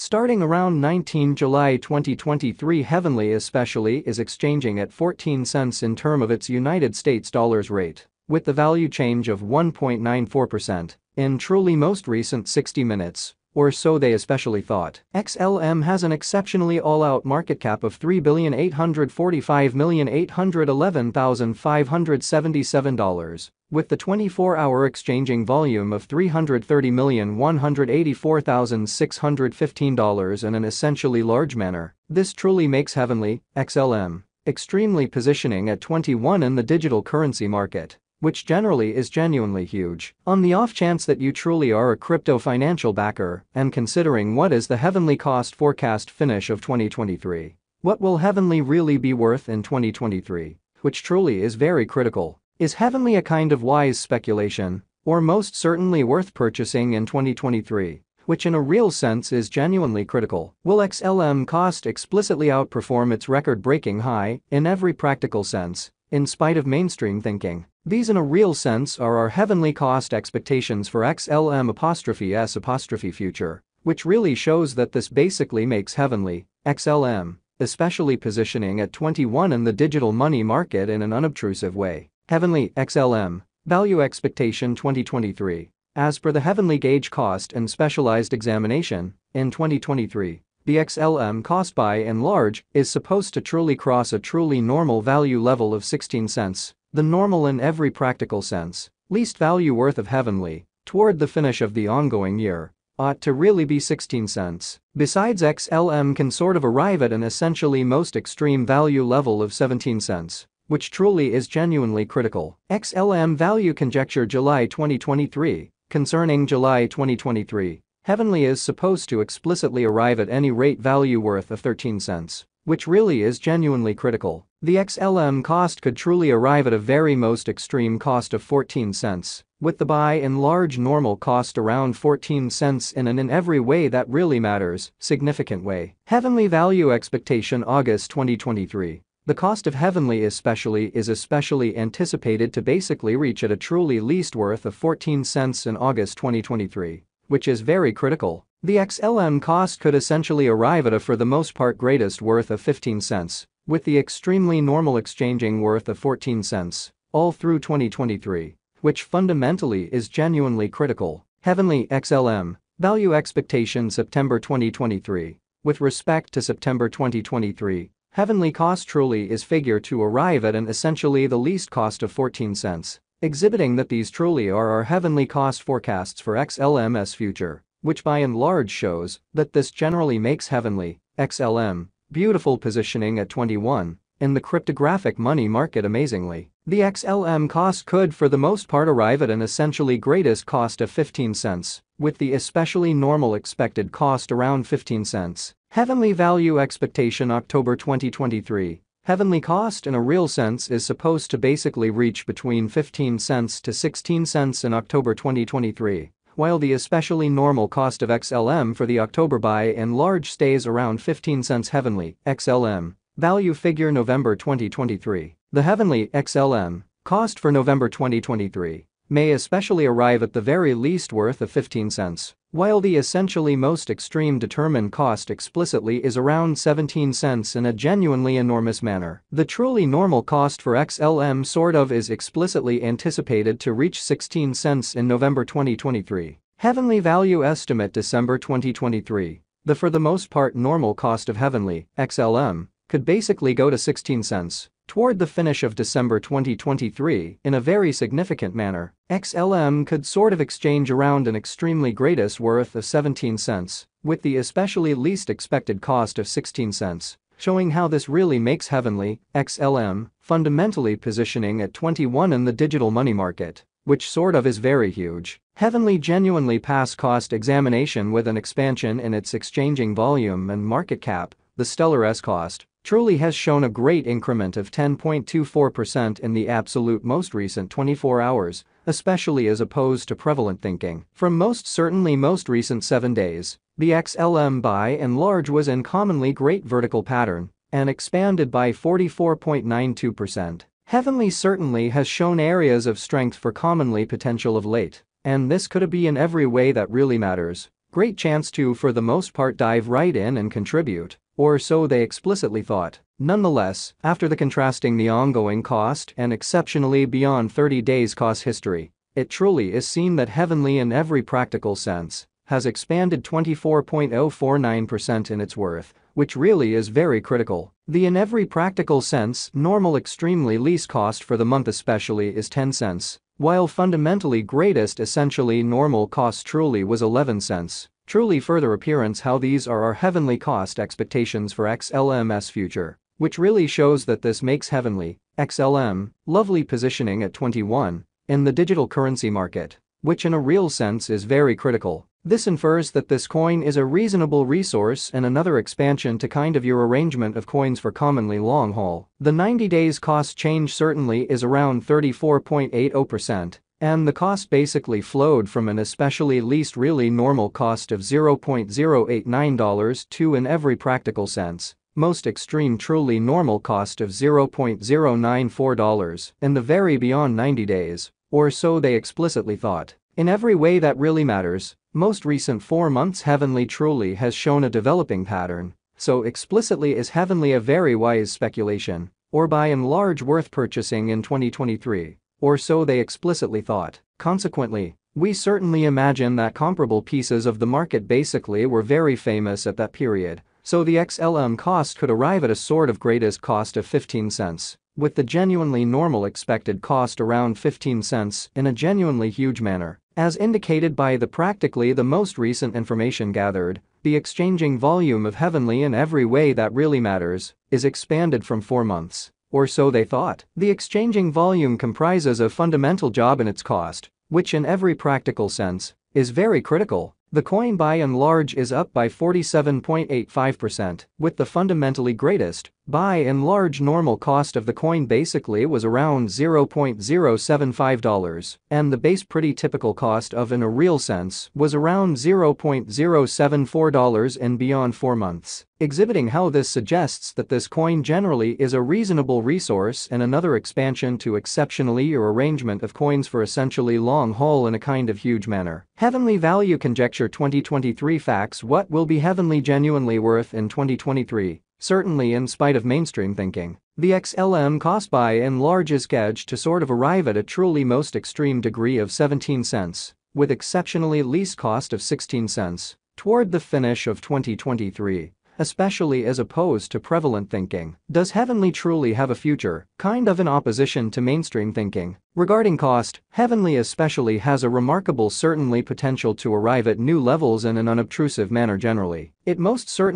Starting around 19 July 2023 Heavenly especially is exchanging at 14 cents in term of its United States dollars rate, with the value change of 1.94% in truly most recent 60 minutes, or so they especially thought. XLM has an exceptionally all-out market cap of $3,845,811,577, with the 24-hour exchanging volume of $330,184,615 in an essentially large manner. This truly makes Heavenly, XLM, extremely positioning at 21 in the digital currency market which generally is genuinely huge. On the off chance that you truly are a crypto financial backer and considering what is the Heavenly cost forecast finish of 2023. What will Heavenly really be worth in 2023? Which truly is very critical. Is Heavenly a kind of wise speculation, or most certainly worth purchasing in 2023? Which in a real sense is genuinely critical. Will XLM cost explicitly outperform its record-breaking high in every practical sense, in spite of mainstream thinking? These in a real sense are our heavenly cost expectations for XLM apostrophe S apostrophe future, which really shows that this basically makes heavenly, XLM, especially positioning at 21 in the digital money market in an unobtrusive way. Heavenly, XLM, value expectation 2023. As per the Heavenly Gauge cost and specialized examination, in 2023, the XLM cost by and large is supposed to truly cross a truly normal value level of 16 cents the normal in every practical sense, least value worth of heavenly, toward the finish of the ongoing year, ought to really be 16 cents. Besides XLM can sort of arrive at an essentially most extreme value level of 17 cents, which truly is genuinely critical. XLM value conjecture July 2023, concerning July 2023, Heavenly is supposed to explicitly arrive at any rate value worth of 13 cents which really is genuinely critical. The XLM cost could truly arrive at a very most extreme cost of 14 cents, with the buy and large normal cost around 14 cents in an in every way that really matters, significant way. Heavenly Value Expectation August 2023 the cost of Heavenly especially is especially anticipated to basically reach at a truly least worth of 14 cents in August 2023, which is very critical. The XLM cost could essentially arrive at a for the most part greatest worth of 15 cents, with the extremely normal exchanging worth of 14 cents, all through 2023, which fundamentally is genuinely critical. Heavenly XLM, value expectation September 2023. With respect to September 2023, Heavenly cost truly is figure to arrive at an essentially the least cost of 14 cents, exhibiting that these truly are our heavenly cost forecasts for XLM's future which by and large shows that this generally makes Heavenly, XLM, beautiful positioning at 21 in the cryptographic money market amazingly. The XLM cost could for the most part arrive at an essentially greatest cost of 15 cents, with the especially normal expected cost around 15 cents. Heavenly Value Expectation October 2023 Heavenly cost in a real sense is supposed to basically reach between 15 cents to 16 cents in October 2023 while the especially normal cost of XLM for the October buy and large stays around 15 cents Heavenly, XLM, value figure November 2023. The Heavenly, XLM, cost for November 2023 may especially arrive at the very least worth of 15 cents, while the essentially most extreme determined cost explicitly is around 17 cents in a genuinely enormous manner. The truly normal cost for XLM sort of is explicitly anticipated to reach 16 cents in November 2023. Heavenly Value Estimate December 2023. The for the most part normal cost of Heavenly, XLM, could basically go to 16 cents toward the finish of December 2023 in a very significant manner. XLM could sort of exchange around an extremely greatest worth of 17 cents, with the especially least expected cost of 16 cents, showing how this really makes Heavenly, XLM, fundamentally positioning at 21 in the digital money market, which sort of is very huge. Heavenly genuinely pass cost examination with an expansion in its exchanging volume and market cap, the Stellar S cost, truly has shown a great increment of 10.24% in the absolute most recent 24 hours, especially as opposed to prevalent thinking. From most certainly most recent 7 days, the XLM by and large was in commonly great vertical pattern and expanded by 44.92%. Heavenly certainly has shown areas of strength for commonly potential of late, and this could be in every way that really matters, great chance to for the most part dive right in and contribute, or so they explicitly thought. Nonetheless, after the contrasting the ongoing cost and exceptionally beyond 30 days cost history, it truly is seen that Heavenly in every practical sense has expanded 24.049% in its worth, which really is very critical. The in every practical sense normal extremely least cost for the month especially is 10 cents, while fundamentally greatest essentially normal cost truly was 11 cents. Truly further appearance how these are our heavenly cost expectations for XLM's future, which really shows that this makes heavenly, XLM, lovely positioning at 21, in the digital currency market, which in a real sense is very critical. This infers that this coin is a reasonable resource and another expansion to kind of your arrangement of coins for commonly long haul. The 90 days cost change certainly is around 34.80%, and the cost basically flowed from an especially least really normal cost of $0.089 to in every practical sense most extreme truly normal cost of $0.094 in the very beyond 90 days, or so they explicitly thought. In every way that really matters, most recent 4 months Heavenly truly has shown a developing pattern, so explicitly is Heavenly a very wise speculation, or by and large worth purchasing in 2023, or so they explicitly thought. Consequently, we certainly imagine that comparable pieces of the market basically were very famous at that period, so the XLM cost could arrive at a sort of greatest cost of 15 cents, with the genuinely normal expected cost around 15 cents in a genuinely huge manner. As indicated by the practically the most recent information gathered, the exchanging volume of Heavenly in every way that really matters is expanded from 4 months, or so they thought. The exchanging volume comprises a fundamental job in its cost, which in every practical sense is very critical. The coin by and large is up by 47.85%, with the fundamentally greatest, by and large normal cost of the coin basically was around $0.075 and the base pretty typical cost of in a real sense was around $0.074 and beyond 4 months, exhibiting how this suggests that this coin generally is a reasonable resource and another expansion to exceptionally or arrangement of coins for essentially long haul in a kind of huge manner. Heavenly Value Conjecture 2023 Facts What will be Heavenly genuinely worth in 2023? Certainly in spite of mainstream thinking, the XLM cost by and large is gauged to sort of arrive at a truly most extreme degree of 17 cents, with exceptionally least cost of 16 cents, toward the finish of 2023 especially as opposed to prevalent thinking. Does Heavenly truly have a future, kind of in opposition to mainstream thinking? Regarding cost, Heavenly especially has a remarkable certainly potential to arrive at new levels in an unobtrusive manner generally. It most certainly